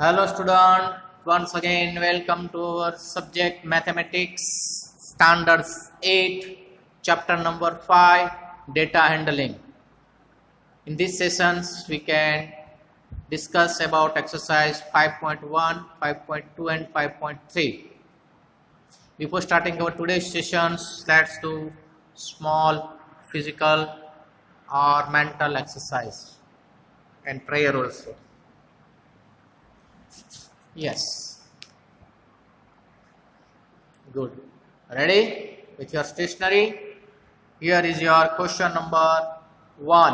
Hello student, once again welcome to our subject mathematics standards 8 chapter number 5 data handling. In these sessions we can discuss about exercise 5.1, 5.2 and 5.3. Before starting our today's sessions, let's do small physical or mental exercise and prayer also. Yes. Good. Ready? With your stationery. Here is your question number 1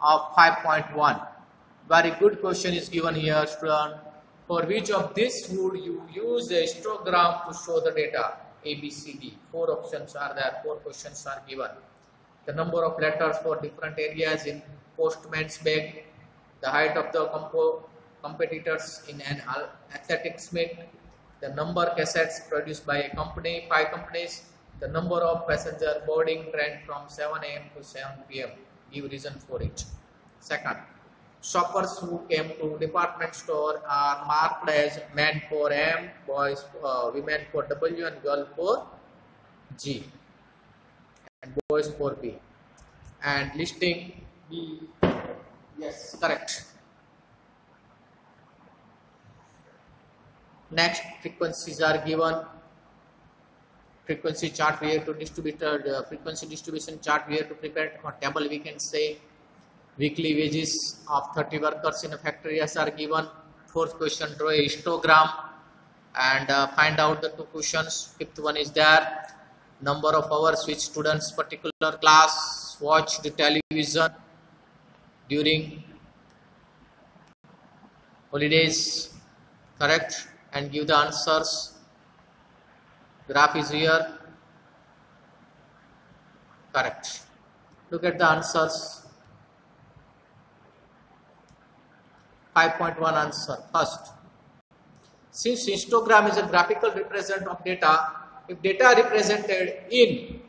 of 5.1. Very good question is given here student. For which of this would you use a histogram to show the data? A, B, C, D. Four options are there. Four questions are given. The number of letters for different areas in postman's bag. The height of the compo competitors in an athletics meet, the number of cassettes produced by a company, five companies, the number of passenger boarding train from 7 am to 7 pm. Give reason for it. Second, shoppers who came to department store are marked as men for M, boys, uh, women for W and girl for G and boys for B. And listing B, yes, correct. Next frequencies are given. Frequency chart we have to distribute uh, frequency distribution chart we have to prepare or table we can say weekly wages of 30 workers in a factory are given. Fourth question draw a histogram and uh, find out the two questions. Fifth one is there number of hours which students particular class watch the television during holidays correct and give the answers. Graph is here. Correct. Look at the answers. 5.1 answer. First, since histogram is a graphical represent of data, if data are represented in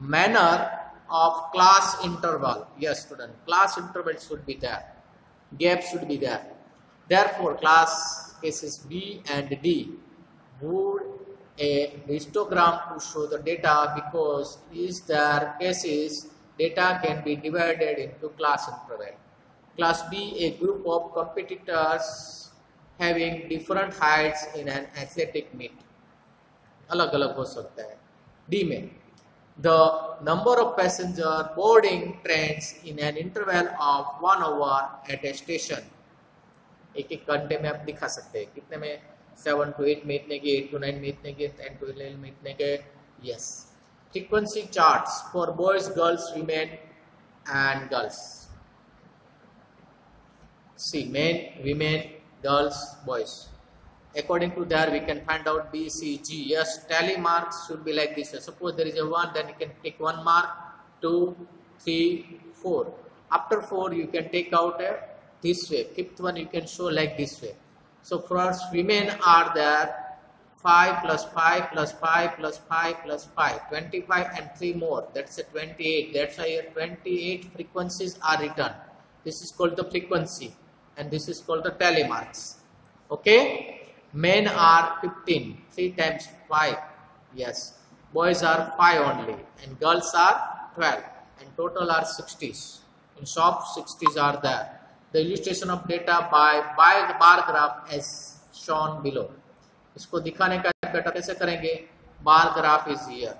manner of class interval, yes student, class interval should be there, gap should be there. Therefore, class cases B and D would a histogram to show the data because is there cases data can be divided into class interval. Class B a group of competitors having different heights in an athletic meet. अलग अलग हो सकता है D में the number of passenger boarding trains in an interval of one hour at a station एक एक घंटे में आप दिखा सकते हैं कितने में सेवन टू एट में इतने के एट टू नाइन में इतने के टेन टू इलेवन में इतने के yes frequency charts for boys girls women and girls see men women girls boys according to there we can find out b c g yes tally marks should be like this suppose there is a one then you can take one mark two three four after four you can take out a this way. Fifth one you can show like this way. So first women are there. 5 plus 5 plus 5 plus 5 plus 5 25 and 3 more. That's a 28 that's why here 28 frequencies are written. This is called the frequency. And this is called the tally marks. Okay? Men are 15 3 times 5 yes. Boys are 5 only. And girls are 12 and total are 60s in shop 60s are there the illustration of data by by bar graph as shown below इसको दिखाने का बेटा कैसे करेंगे bar graph is here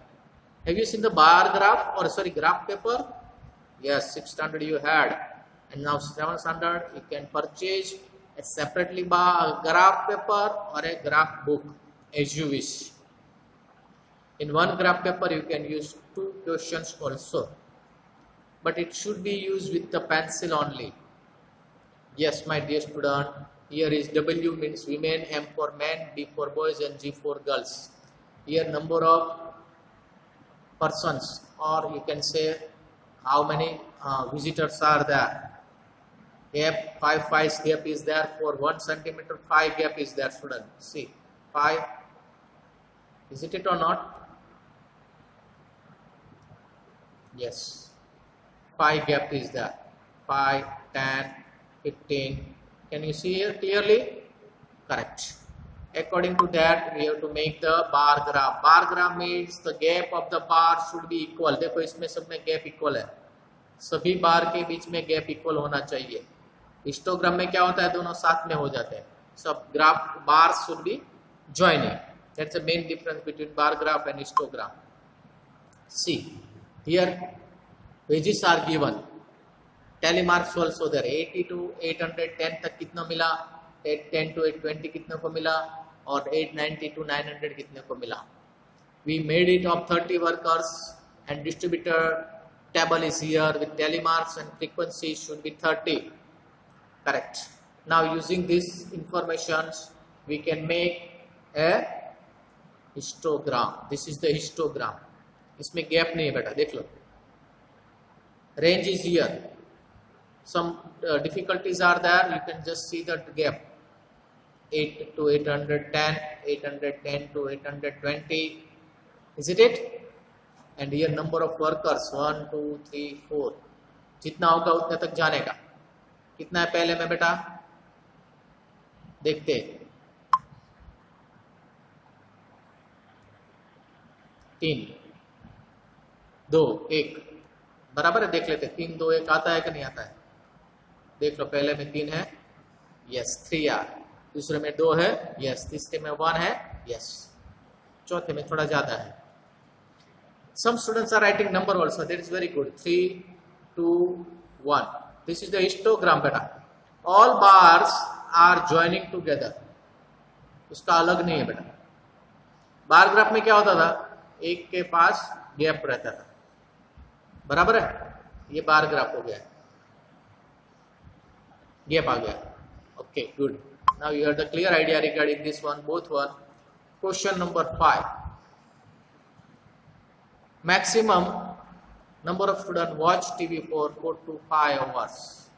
have you seen the bar graph और sorry graph paper yes 6 standard you had and now 7 standard you can purchase a separately bar graph paper or a graph book as you wish in one graph paper you can use two questions also but it should be used with the pencil only Yes, my dear student, here is W means women, M for men, D for boys and G for girls. Here number of persons or you can say how many uh, visitors are there. Gap, 5 5 gap is there for 1 centimeter, 5 gap is there student. See, 5, is it it or not? Yes, 5 gap is there, 5, 10, 15 can you see here clearly correct according to that we have to make the bar graph bar graph means the gap of the bar should be equal देखो इसमें सब में gap equal है सभी बार के बीच में gap equal होना चाहिए हिस्टोग्राम में क्या होता है दोनों साथ में हो जाते हैं सब graph bar should be joining that's the main difference between bar graph and histogram see here wages are given tally marks वाल so there eighty to eight hundred ten तक कितना मिला? Eight ten to eight twenty कितने को मिला? और eight ninety to nine hundred कितने को मिला? We made it of thirty workers and distributor table is here with tally marks and frequency should be thirty correct now using this information we can make a histogram this is the histogram इसमें gap नहीं है बेटा, देख लो। Range is here some uh, difficulties are there you can just see that gap 8 to 810 810 to 820 is it it and here number of workers 1 2 3 4 जितना होगा उतने तक जाने का कितना है पहले में बेटा देखते तीन दो एक बराबर है देख लेते तीन दो एक आता है कि नहीं आता है देख लो, पहले में तीन है। यस थ्री आर दूसरे में दो है। यस तीसरे में वन है। यस चौथे में थोड़ा ज़्यादा है। Some students are writing number also that is very good three two one this is the histogram बेटा all bars are joining together उसका अलग नहीं है, बेटा। बार ग्राफ में क्या होता था? एक के पास गैप रहता था। बराबर है? ये बार ग्राफ हो गया है। गैप आ गया okay good now you have the clear idea regarding this one both one question number five maximum number of students watch TV for 4 to 5 hours.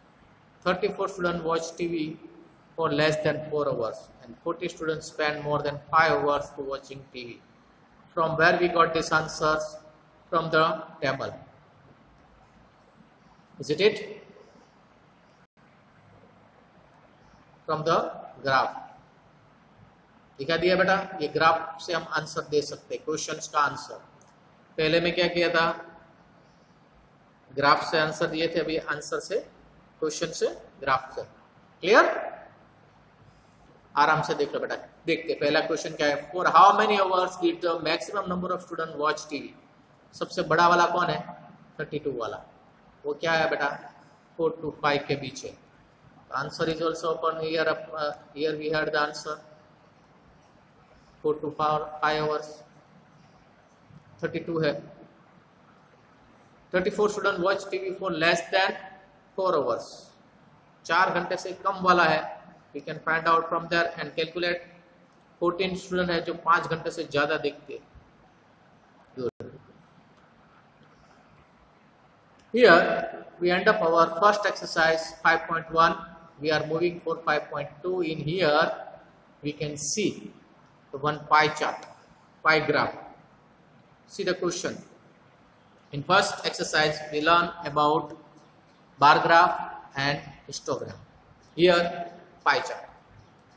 34 students watch TV for less than 4 hours and 40 students spend more than 5 hours to watching TV. From where we got these answers? From the table. Is it it? From the graph दिखा दिया बेटा, ये graph से हम answer दे सकते questions का answer पहले में क्या किया था? ग्राफ से आंसर दिए थे, अभी आंसर से क्वेश्चन से ग्राफ से. क्लियर आराम से देख लो बेटा, देखते पहला क्वेश्चन क्या है? For how many hours did the maximum number of student watch TV सबसे बड़ा वाला कौन है? 32 वाला. वो क्या है बेटा? 4 टू 5 के बीच है. Answer is also open here here we had the answer 4 to 5 hours 32 है 34 student watch TV for less than 4 hours चार घंटे से कम वाला है. We can find out from there and calculate 14 student है जो पाँच घंटे से ज़्यादा देखते Here, we end up our first exercise 5.1. We are moving for 5.2. In here we can see the one pie chart, pie graph. See the question. In first exercise, we learn about bar graph and histogram. Here, pie chart.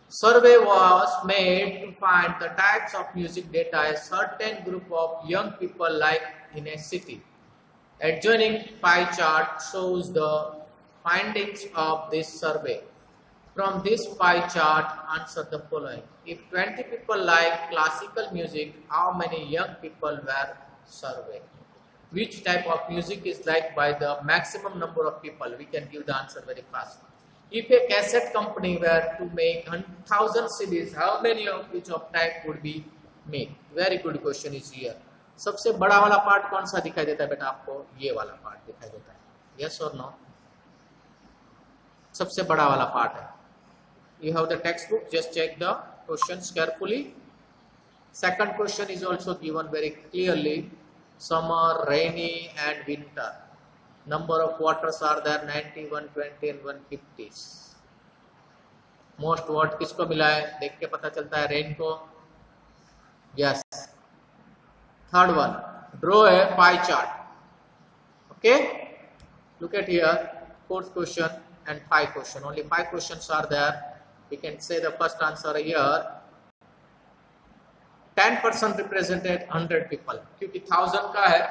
Survey was made to find the types of music data a certain group of young people like in a city. Adjoining pie chart shows the findings of this survey. From this pie chart, answer the following. If 20 people like classical music, how many young people were surveyed? Which type of music is liked by the maximum number of people? We can give the answer very fast. If a cassette company were to make 1000 CDs, how many of which of type would be made? Very good question is here. सबसे बड़ा वाला part कौन सा दिखाई देता है बेटा आपको ये वाला पार्ट दिखाई देता है यस और नो सबसे बड़ा वाला पार्ट है। You have the text book just check the question carefully second question is also given very clearly summer rainy and winter number of voters are there ninety most voted किसको मिला है? देख के पता चलता है रेन को। यस थर्ड वन ड्रो है pie chart okay look at here fourth question and five question only five questions are there we can say the first answer here 10 percent represented 100 people क्योंकि 1000 का है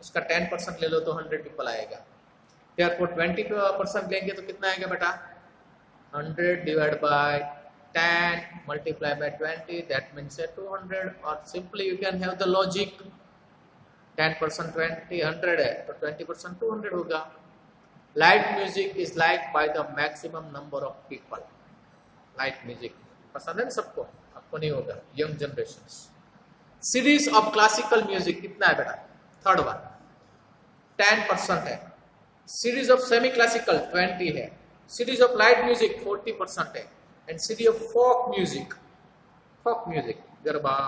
उसका 10 percent ले लो तो 100 people आएगा therefore 20 percent लेंगे तो कितना आएगा बेटा 100 divide by 10 multiply by 20 that means 200 or simply you can have the logic 10 percent 20 100 है तो 20 percent 200 होगा light music is like by the maximum number of people light music पसंद है सबको? आपको नहीं होगा. Young generation series of classical music कितना है बेटा? थर्ड वन टेन परसेंट है. Series of semi classical twenty है. Series of light music forty percent है. And series of folk music folk music Garba,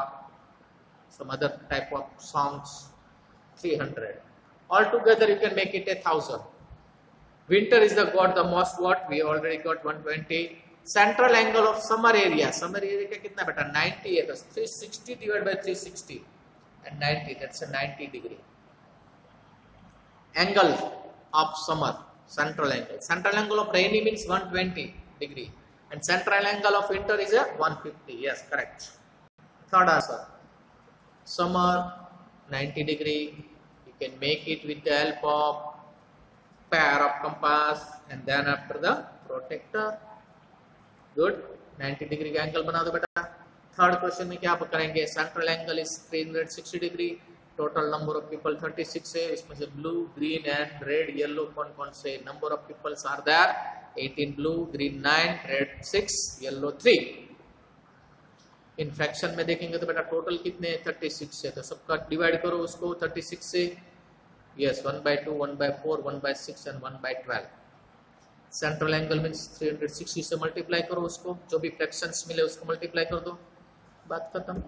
some other type of songs 300 altogether, you can make it a thousand. winter is the got the most what we already got 120 central angle of summer area summer area का कितना बेटा 90 है तो 360 divide by 360 and 90 that's a 90 degree angle of summer central angle central angle of rainy means 120 degree and central angle of winter is a 150 yes correct third answer summer 90 degree you can make it with the help of pair of compass, and then after the protector. Good 90 degree का angle बना दो बेटा। Third question में क्या करेंगे? Central angle is 360 degree total number of people 36 है। इसमें से blue green and red yellow कौन कौन से number of peoples are there 18 blue green 9 red 6 yellow 3 इन में देखेंगे तो बेटा टोटल कितने 36 है। तो सबका डिवाइड करो उसको। 36 से yes 1 by 2 1 by 4 1 by 6 and 1 by 12 central angle mean 360 से मल्टीप्लाई करो उसको। जो भी फ्रैक्शंस मिले उसको मल्टीप्लाई कर दो। बात खत्म।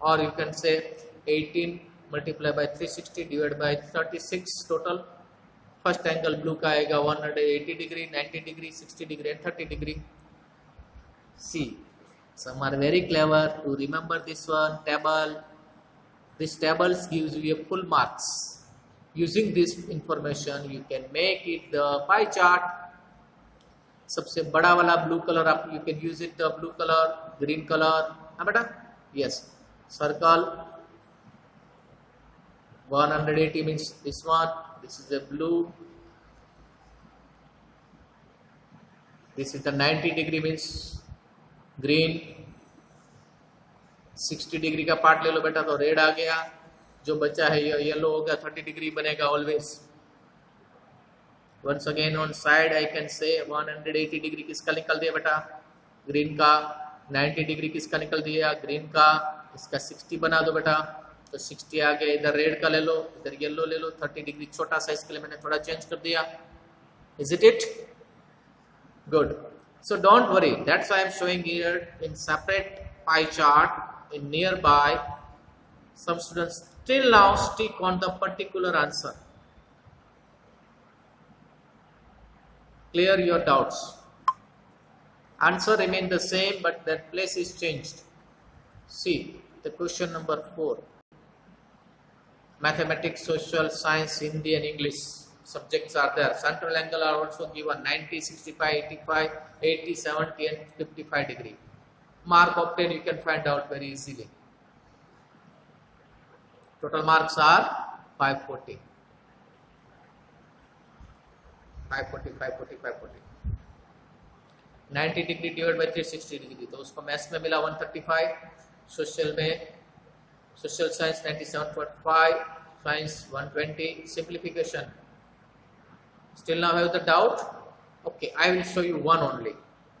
और you can say 18 multiply by 360 divide by 36 total first angle blue का आएगा 180 degree 90 degree 60 degree and 30 degree see some are very clever to remember this one, table this tables gives you a full marks using this information you can make it the pie chart सबसे बड़ा वाला blue colour आप you can use it the blue colour green colour हाँ बेटा yes circle 180 means this one this is a blue this is the 90 degree means green 60 degree का part ले लो बेटा तो रेड आ गया। जो बच्चा है, ये येलो हो गया, थर्टी डिग्री बनेगा always once again on side I can say 180 degree किसका निकल दिया बेटा? ग्रीन का। 90 डिग्री किसका निकल दिया? ग्रीन का। इसका 60 बना दो बेटा। तो 60 आ गया, इधर रेड का ले लो, इधर येलो ले लो 30 डिग्री छोटा साइज़ के लिए मैंने थोड़ा चेंज कर दिया। Is it it good so don't that's why i'm showing here in separate pie chart. In nearby some students still now stick on the particular answer. Clear your doubts. Answer remain the same but that place is changed. See the question number 4. Mathematics, social, science, Hindi and English subjects are there. Central angle are also given 90, 65, 85, 80, 70 and 55 degree. Mark obtained you can find out very easily. Total marks are 540. 540, 540, 540. 90 degree divide by 360 degree तो उसको maths में मिला 135 social में social science 97.5 science 120 simplification still now have the doubt okay i will show you one only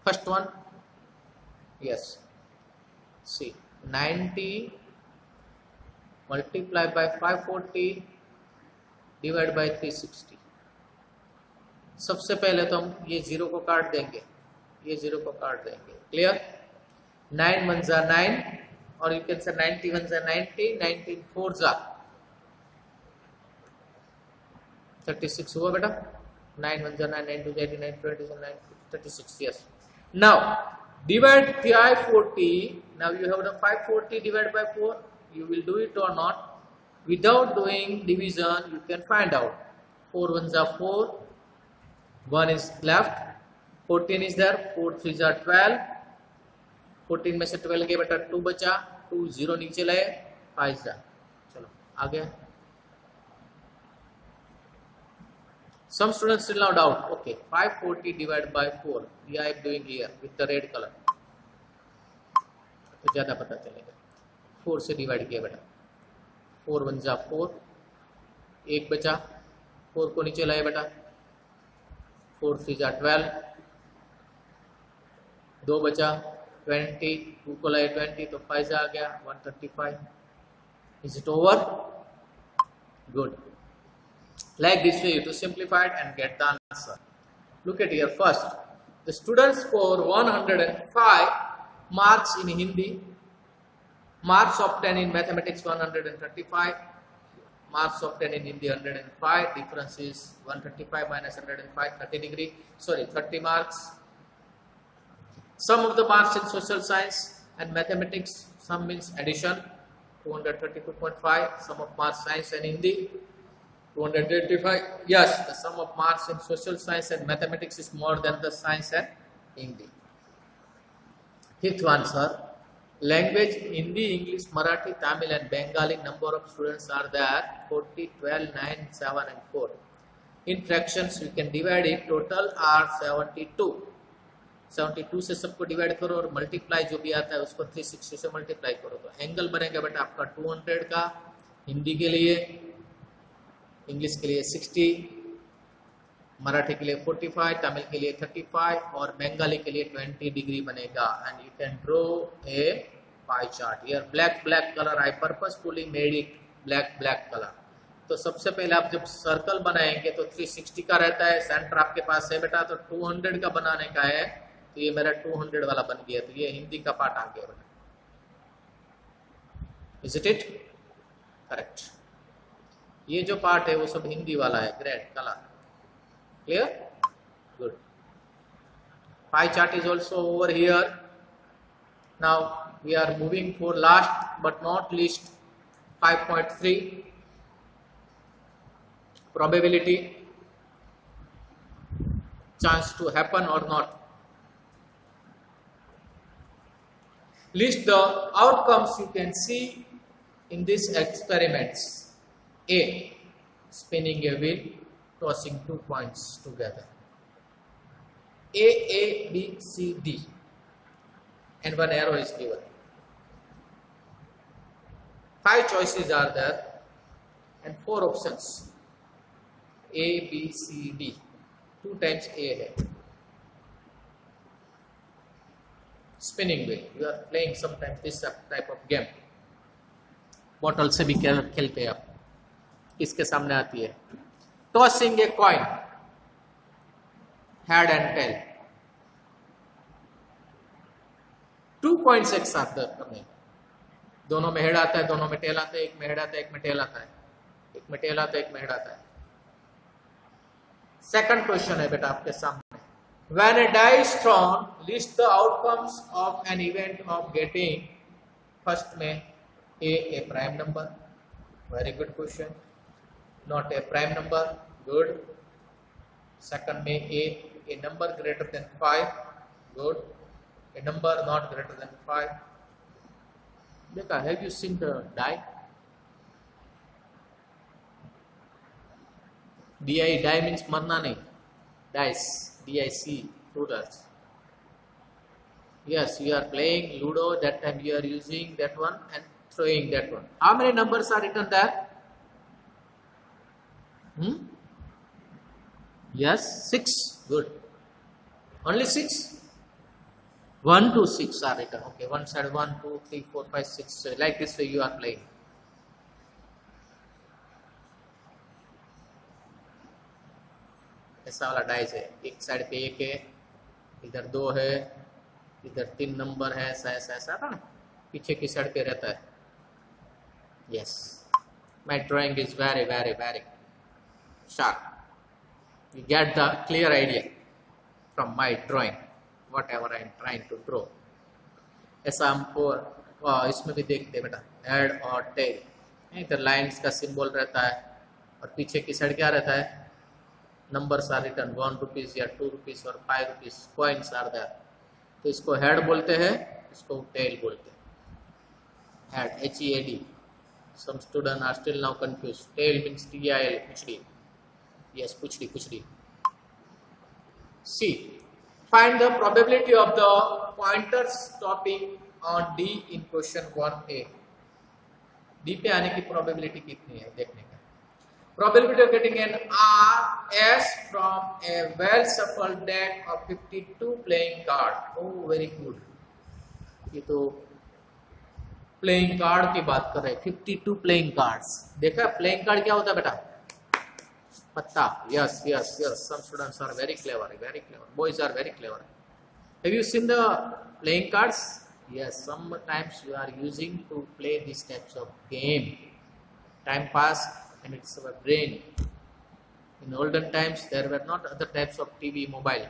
first one yes. See 90 multiply by 540 divide by 360 सबसे पहले तो हम ये ज़ीरो को काट देंगे। ये ज़ीरो को काट देंगे। क्लियर नाइन वन जा नाइन और you can say ninety one जा नाइनटी नाइनटीन फोर जा थर्टी सिक्स हुआ बेटा। नाइन वन जा nine nine two eighty nine twenty nine thirty six yes now divide 540 now you have the 540 divided by 4 you will do it or not without doing division you can find out 4 ones are 4 1 is left 14 is there 4 3 are 12 14 में से 12 गए बेटा 2 बचा 2 0 नीचे लाए 5 जा चलो आगे some students still now doubt. Okay 540 divided by 4 we are doing here with the red color. तो ज़्यादा पता चलेगा। फोर से डिवाइड किया बेटा। फोर वन जा फोर एक बचा। फोर को नीचे लाए बेटा। फोर थ्री जा ट्वेल्व दो बचा। ट्वेंटी टू को लाए ट्वेंटी तो फाइव जा आ गया। One thirty five is it over good like this way to simplify it and get the answer. Look at here first. The students score 105 marks in hindi marks obtained in mathematics 135 marks obtained in Hindi 105 difference is 135 minus 105 30 degree sorry 30 marks. Some of the marks in social science and mathematics sum means addition 232.5 sum of marks science and Hindi 285 yes the sum of marks in social science and mathematics is more than the science and Hindi fifth answer Language Hindi, English, Marathi, Tamil and Bengali number of students are there 40, 12, 9, 7 and 4. In fractions we can divide it total are 72. 72 से सबको divide करो और multiply जो भी आता है उसको 360 से मल्टीप्लाई करो तो एंगल बनेगा बेटा आपका 200 का हिंदी के लिए इंग्लिश के लिए 60 मराठी के लिए 45 तमिल के लिए 35 और बंगाली के लिए 20 डिग्री बनेगा। And you can draw a pie chart here. Black black color, I purposefully made it black black color. तो सबसे पहले आप जब सर्कल बनाएँगे तो 360 का रहता है। सेंटर आपके पास है बेटा तो 200 का बनाने का है। तो ये मेरा 200 वाला बन गया। तो ये हिंदी का पार्ट आ गया बेटा। इज़ इट इट करेक्ट ये जो पार्ट है वो सब हिंदी वाला है, ग्रेट, कला। Clear good pie chart is also over here now we are moving for last but not least five point three probability chance to happen और now list the outcomes you can see in this experiments a spinning a wheel tossing two points together a a b c d and one arrow is given Five choices are there and four options. A, B, C, D. Two times A है. Spinning wheel. You are playing sometimes this type of game. Bottle से भी खेलते हैं आप किसके सामने आती है। Tossing a coin head and tail two coins एक साथ कमिंग दोनों में हेड आता है, दोनों में टेल आता है, एक में हेड आता है, एक में टेल आता है। एक में टेल आता है, एक में हेड आता है। सेकंड क्वेश्चन है बेटा आपके सामने। A die is thrown, list the outcomes of an event of getting first में a a prime number. Very good question. Not a prime number good second may a a number greater than 5 good a number not greater than 5 Becca, have you seen the die? DI, die means marna nahi. Dice, D-I-C, rulers. Yes, you are playing Ludo, that time you are using that one and throwing that one. How many numbers are written there? Hmm? Yes, six. Good. Only six? 1 to 6 are written. Okay, one side 1, 2, 3, 4, 5, 6. So like this way you are playing. ऐसा वाला dice है एक side पे एक है इधर दो है इधर तीन नंबर है ऐसा ऐसा ऐसा ना पीछे की साइड पे रहता है yes my drawing is very very very sharp you get the clear idea from my drawing whatever I am trying to draw. ऐसा हमको इसमें भी देखते बेटा हेड और टेल इधर लाइंस का सिंबल रहता है और पीछे की साइड क्या रहता है numbers are written one rupees या टू rupees और five rupees coins are there तो इसको head बोलते हैं इसको tail बोलते हैं head H E A D some students are still now confused tail means T I L puchdi yes पूछ ली पूछ ली c find the probability of the pointer stopping on d in question one a d पे आने की probability कितनी है? देखने का। Probability of getting an r s from a well shuffled deck of fifty two playing card oh very good ये तो playing card की बात कर रहे हैं। 52 प्लेइंग कार्ड्स देखा प्लेइंग कार्ड क्या होता है बेटा? Patta, Yes, yes, yes. Some students are very clever, very clever. Boys are very clever. Have you seen the playing cards? Yes, sometimes you are using to play these types of game. Time pass and it's our brain. In olden times, there were not other types of TV, mobile.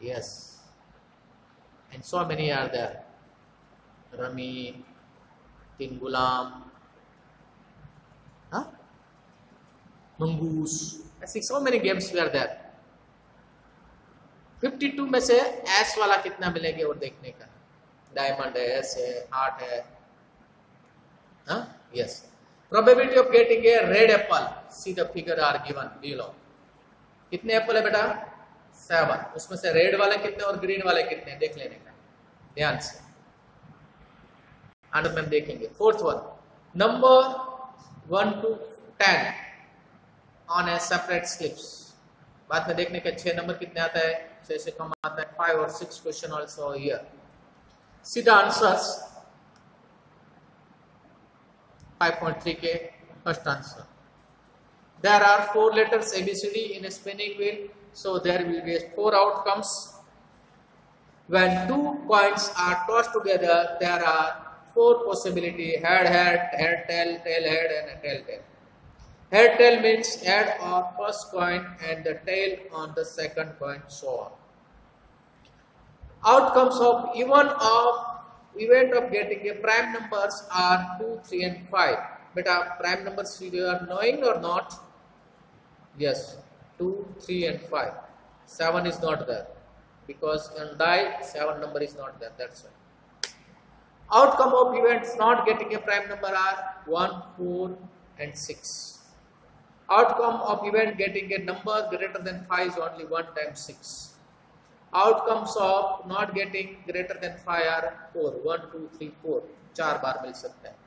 Yes. And so many are there. Rami, Tingulam, Mongoose. I see so many games were there. 52 में से S वाला कितना मिलेंगे और देखने का? Diamond है S है हार्ट है। हाँ? Yes probability of getting a red apple. See the figure are given. Below कितने एप्पल है बेटा? सेवन उसमें से रेड वाले कितने और ग्रीन वाले कितने? देख लेने का। ध्यान से आनंद में देखेंगे. Fourth one number one to ten on a separate slips बाद में देखने के छह नंबर कितने आता है? तो छह से कम आता है फाइव और सिक्स क्वेश्चन ऑल्सो ईयर सीधा आंसर्स 5.3 के first answer there are four letters A B C D in spinning wheel so there will be four outcomes when two coins are tossed together, there are four possibility, head head head, tail tail, head, and tail tail. Head tail means head of first coin and the tail on the second coin, so on. Outcomes of even of event of getting a prime numbers are 2, 3 and 5. Beta prime numbers you are knowing or not? Yes, 2, 3 and 5. 7 is not there because in die 7 number is not there that's why. Outcome of events not getting a prime number are 1, 4 and 6. Outcome of event getting a number greater than 5 is only 1 times 6 outcomes of not getting greater than 5 are 4 1 2 3 4 चार बार मिल सकते हैं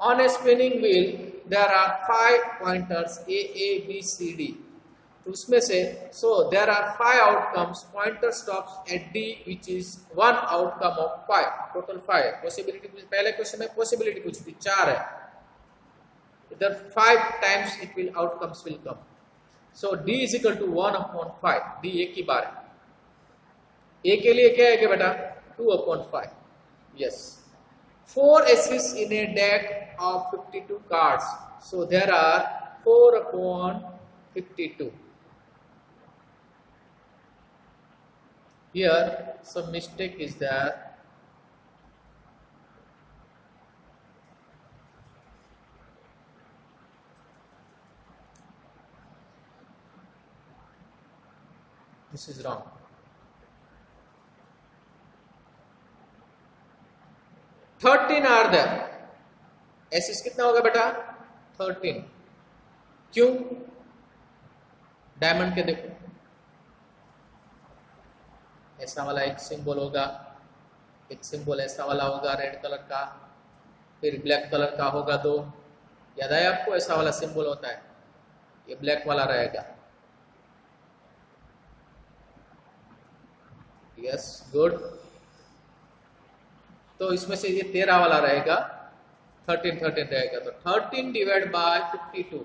on a spinning wheel there are five pointers a a b c d तो उसमें से so there are five outcomes pointer stops at d which is one outcome of five total five possibility पहले question में possibility पूछी थी चार है इधर five times it will outcomes will come so d is equal to one upon five d एक ही बार है ए के लिए क्या है कि बेटा two upon five yes four aces in a deck of fifty two card so there are four upon fifty two here some mistake is there This is wrong. Thirteen are there aces कितना होगा बेटा? Thirteen क्यों? Diamond के देखो। ऐसा वाला एक symbol होगा, एक सिंबल ऐसा वाला होगा रेड कलर का, फिर ब्लैक कलर का होगा दो। याद है आपको ऐसा वाला सिंबल होता है? ये ब्लैक वाला रहेगा। यस गुड तो इसमें से ये तेरह वाला रहेगा थर्टीन थर्टीन रहेगा तो thirteen divide by fifty two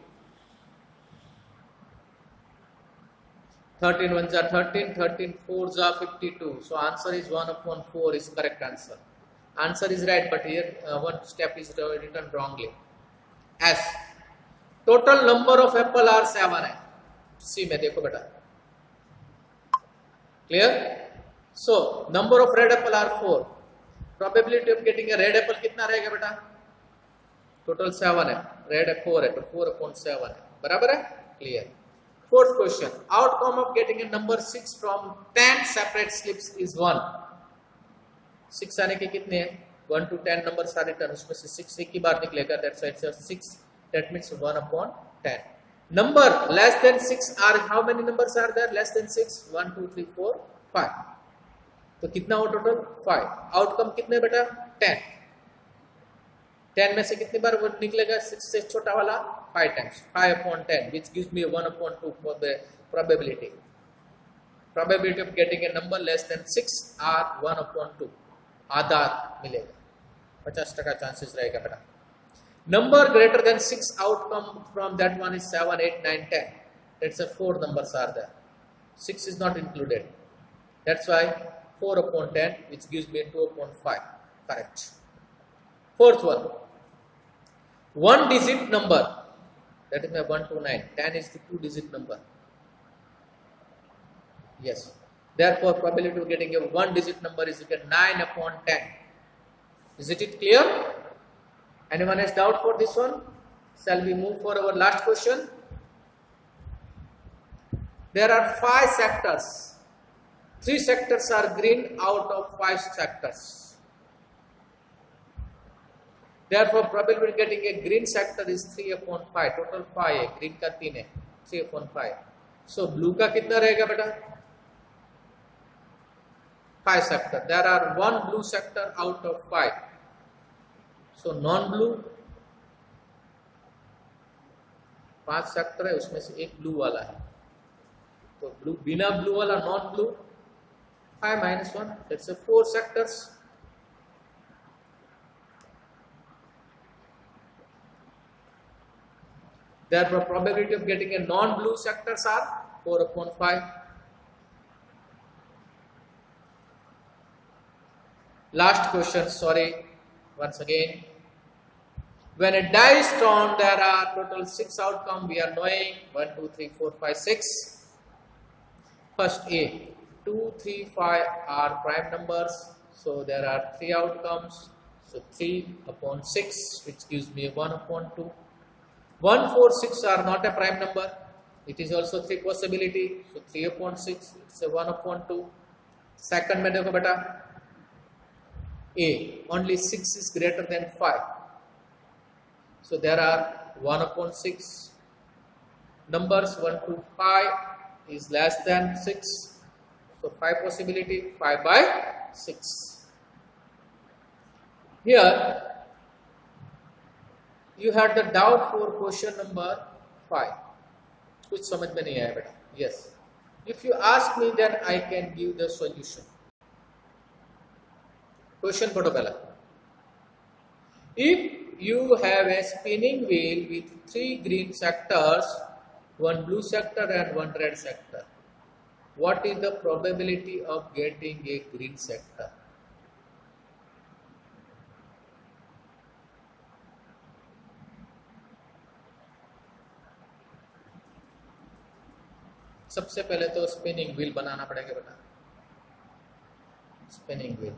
thirteen one जा थर्टीन थर्टीन फोर जा fifty two so answer is one upon four is correct answer answer is right but here one step is written wrongly as total number of apple are seven है see में देखो बेटा. Clear so number of red apple are four probability of getting red apple कितना रहेगा बेटा? Total seven है. Red four है तो फोर अपॉइंट सेवन है. बराबर है? Clear fourth question outcome of getting number six from ten separate slips is one six आने के कितने हैं? वन टू टेन नंबर सारे टर्न उसमें से सिक्स एक ही बार निकलेगा. दैट साइड से six that means one upon ten number less than six are how many number are there less than six one two three four five तो कितना हो टोटल फाइव आउटकम कितने बेटा? टेन टेन में से कितनी बार वो निकलेगा? सिक्स से छोटा वाला? Five times five upon ten which give me one upon two for the probability probability of getting a number less than six are one upon two आधार मिलेगा। पचास टका चांसेस रहेगा बेटा। Number greater than six outcome from that one is seven eight nine ten that's a four numbers are there six is not included that's why 4 upon 10 which gives me 2 upon 5 correct. Fourth one. One digit number. That is my 1 to 9 10 is the two digit number. Yes. Therefore probability of getting a one digit number is equal 9 upon 10 is it, it clear? Anyone has doubt for this one? Shall we move for our last question? There are five sectors three sectors are green out of five sectors Therefore, probability getting a green sector is 3 upon 5. Total 5 है green का 3 है 3 upon 5. So blue का कितना रहेगा बेटा 5 sector. There are one blue sector out of 5. So non blue पाँच sector है उसमें से एक ब्लू वाला है तो ब्लू बिना ब्लू वाला non blue 5 minus 1 that's a 4 sectors. Therefore probability of getting a non-blue sectors are 4 upon 5 last question sorry once again. When a die is drawn there are total 6 outcome we are knowing 1 2 3 4 5 6 first A. 2, 3, 5 are prime numbers. So there are 3 outcomes. So 3 upon 6, which gives me 1 upon 2. 1, 4, 6 are not a prime number. It is also 3 possibility. So 3 upon 6, it's a 1 upon 2. Second में देखो बेटा A, only 6 is greater than 5. So there are 1 upon 6. Numbers 1 to 5 is less than 6. So 5 possibility, 5 by 6. Here you had the doubt for question number 5 कुछ समझ में नहीं आया बेटा yes if you ask me then I can give the solution question पढ़ो पहला if you have a spinning wheel with three green sectors one blue sector and one red sector what is the probability of getting a green sector? सबसे पहले तो spinning wheel बनाना पड़ेगा बेटा। Spinning wheel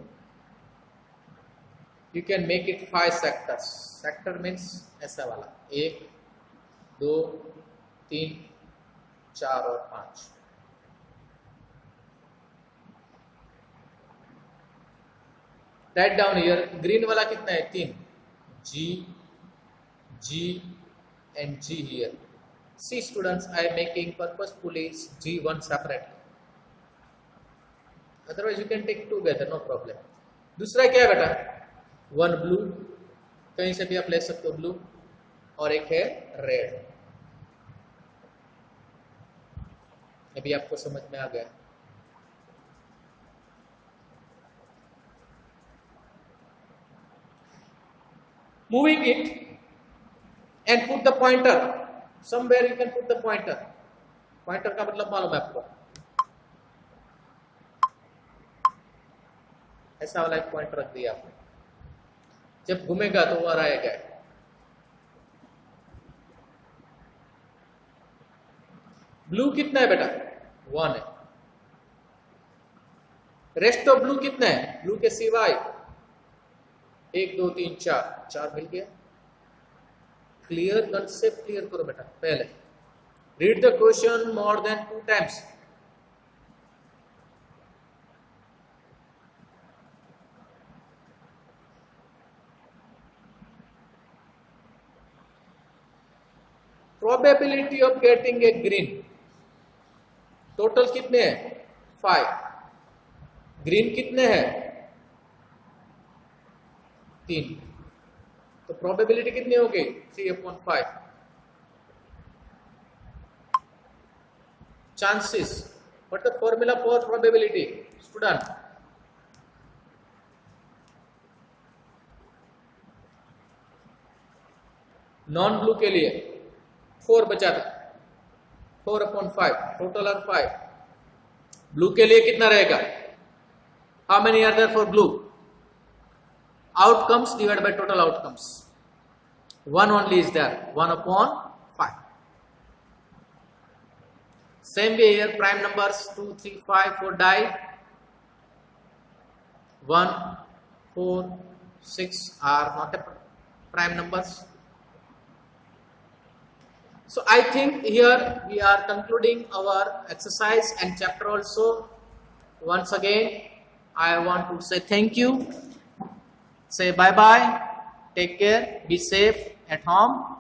you can make it five sectors sector means ऐसा वाला। एक, दो, तीन, चार और पाँच। राइट डाउन ईयर ग्रीन वाला कितना है? तीन। जी जी and ji here see students I making purpose please ji one separate otherwise you can take together no problem दूसरा क्या है बेटा? वन ब्लू कहीं से भी आप ले सकते हो ब्लू और एक है रेड अभी आपको समझ में आ गया। Moving it and put the pointer. Somewhere you can put the pointer. Pointer का मतलब मालूम है आपको? ऐसा वाला एक पॉइंट रख दिया आपने। जब घूमेगा तो वो आएगा ब्लू कितना है बेटा? वन है। रेस्ट ऑफ़ ब्लू कितना है? ब्लू के सिवाय। एक, दो, तीन, चार। चार मिल गया। क्लियर कंसेप्ट क्लियर करो बेटा, पहले। Read the question more than two times probability of getting a green total कितने हैं? फाइव ग्रीन कितने हैं? तीन। तो प्रोबेबिलिटी कितनी होगी? Three upon five chances what the formula for probability? Student non blue के लिए। फोर बचा था four upon five total are five blue के लिए कितना रहेगा? How many are there for blue outcomes divided by total outcomes. 1 only is there. 1 upon 5 same way here prime numbers 2 3 5 4 die. 1 4 6 are not a prime numbers. So i think here we are concluding our exercise and chapter also. Once again i want to say thank you say bye bye take care. Be safe at home